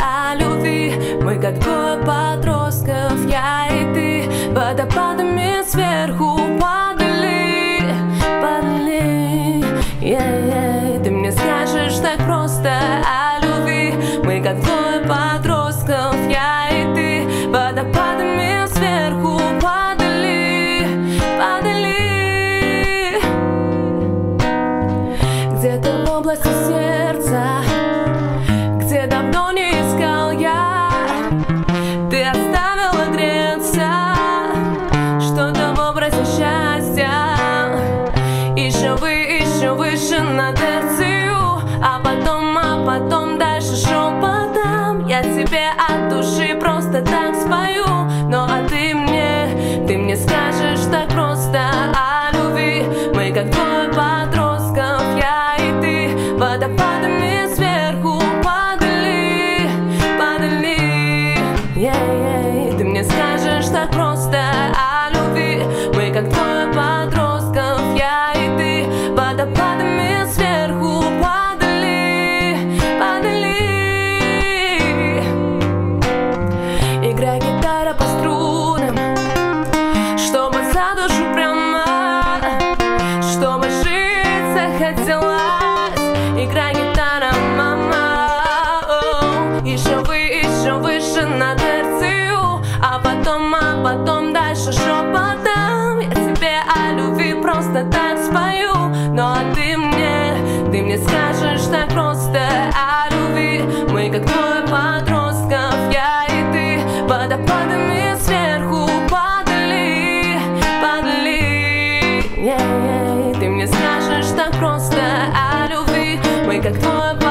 о любви. Мы как двое подростков, я и ты. Водопадами сверху падали, падали. Yeah, yeah. Ты мне скажешь так просто о любви. Мы как двое подростков, я и ты. Водопадами сверху падали, падали. Где-то в области сердца Что-то в захотелось Играй гитара, мама. Еще вы, еще выше на терцию А потом, а потом дальше шепотом. Я тебе о любви просто так спою. Ну а ты мне, ты мне скажешь так просто о любви. Мы как двое подростков мы как новые